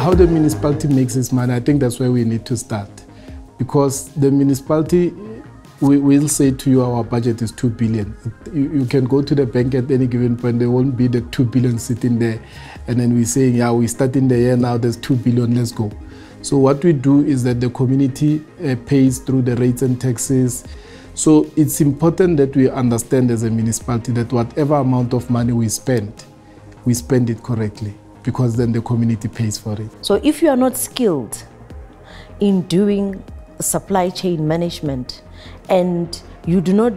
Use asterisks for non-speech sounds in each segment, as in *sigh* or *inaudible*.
how the municipality makes its money, I think that's where we need to start. Because the municipality we will say to you our budget is 2 billion. You, you, can go to the bank at any given point, there won't be the 2 billion sitting there. And then we're saying, yeah, we start in the year now, there's 2 billion, let's go. So what we do is that the community uh, pays through the rates and taxes. So it's important that we understand as a municipality that whatever amount of money we spend, we spend it correctly because then the community pays for it. So if you are not skilled in doing supply chain management, and you do not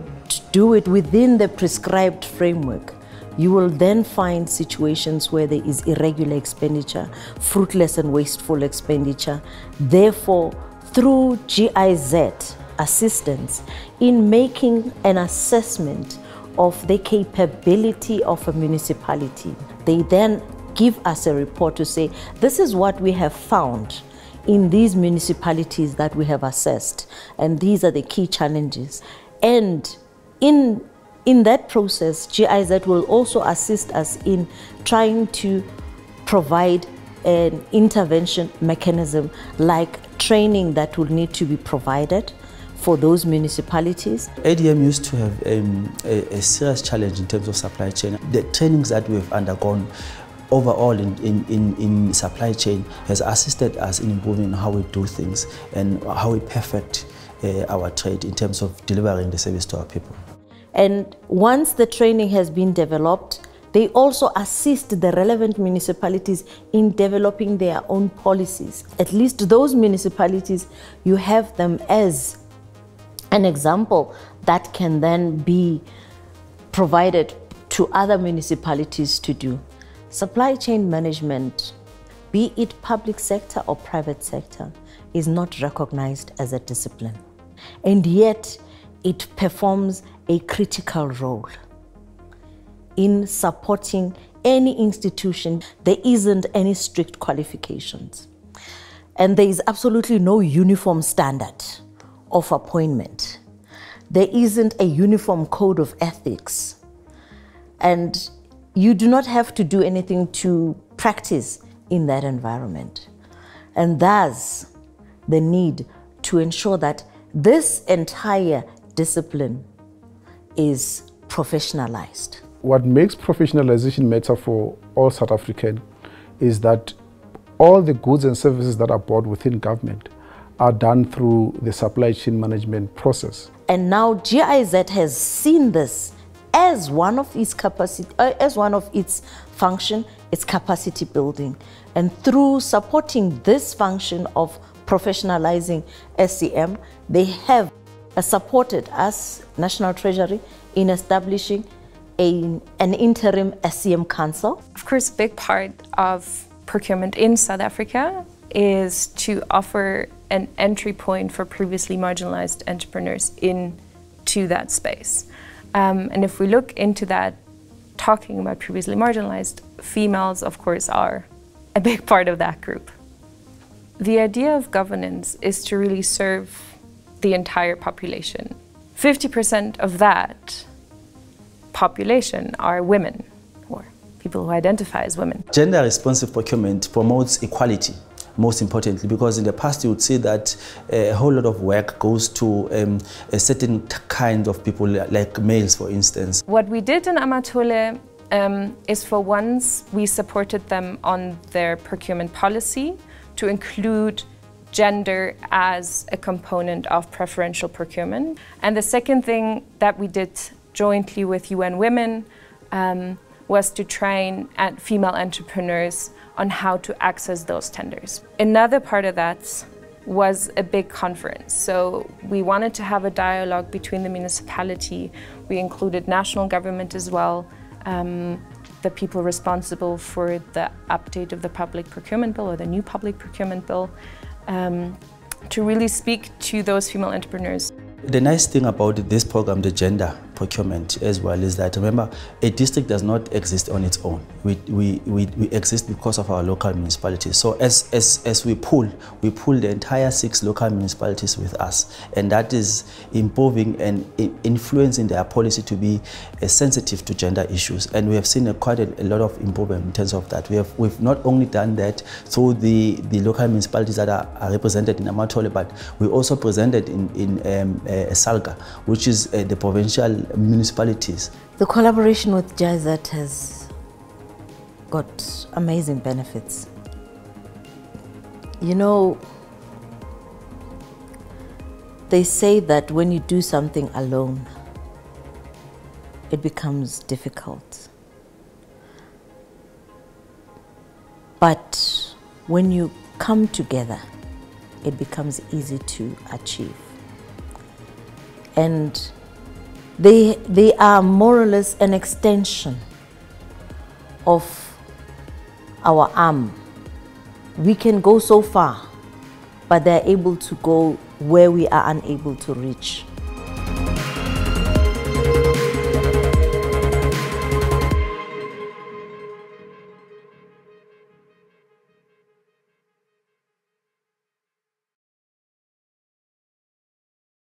do it within the prescribed framework, you will then find situations where there is irregular expenditure, fruitless and wasteful expenditure. Therefore, through GIZ assistance in making an assessment of the capability of a municipality, they then give us a report to say, this is what we have found in these municipalities that we have assessed. And these are the key challenges. And in, in that process, GIZ will also assist us in trying to provide an intervention mechanism like training that will need to be provided for those municipalities. ADM used to have um, a, a serious challenge in terms of supply chain. The trainings that we have undergone overall in, in, in, in, supply chain has assisted us in improving how we do things and how we perfect uh, our trade in terms of delivering the service to our people. And once the training has been developed, they also assist the relevant municipalities in developing their own policies. At least those municipalities, you have them as an example that can then be provided to other municipalities to do. Supply chain management, be it public sector or private sector, is not recognized as a discipline. And yet, it performs a critical role in supporting any institution. There isn't any strict qualifications. And there is absolutely no uniform standard of appointment. There isn't a uniform code of ethics. And you do not have to do anything to practice in that environment. And thus, the need to ensure that this entire discipline is professionalized. What makes professionalization matter for all South African is that all the goods and services that are bought within government are done through the supply chain management process. And now GIZ has seen this as one of its capacity, uh, as one of its function, its capacity building. And through supporting this function of professionalizing SCM, they have supported us, National Treasury, in establishing a, an interim SCM council. Of course, a big part of procurement in South Africa is to offer an entry point for previously marginalized entrepreneurs into that space. Um, and if we look into that, talking about previously marginalized, females, of course, are a big *laughs* part of that group. The idea of governance is to really serve the entire population. 50% of that population are women, or people who identify as women. Gender responsive procurement promotes equality most importantly, because in the past you would see that a whole lot of work goes to um, a certain kind of people, like males, for instance. What we did in Amatole um, is for once we supported them on their procurement policy to include gender as a component of preferential procurement. And the second thing that we did jointly with UN Women um, was to train at female entrepreneurs on how to access those tenders. Another part of that was a big conference. So we wanted to have a dialogue between the municipality. We included national government as well, um, the people responsible for the update of the public procurement bill or the new public procurement bill, um, to really speak to those female entrepreneurs. The nice thing about this program, the gender procurement as well, is that remember, a district does not exist on its own. We, we, we, we exist because of our local municipalities. So as, as, as we pull, we pull the entire six local municipalities with us. And that is improving and influencing their policy to be uh, sensitive to gender issues. And we have seen a, quite a, a, lot of improvement in terms of that. We have, we've not only done that through the, the local municipalities that are, are represented in Amatole, but we also presented in, in um, Salga, which is uh, the provincial municipalities. The collaboration with GIZ has got amazing benefits. You know, they say that when you do something alone, it becomes difficult. But when you come together, it becomes easy to achieve. And they, they are more or less an extension of our arm. We can go so far, but they're able to go where we are unable to reach.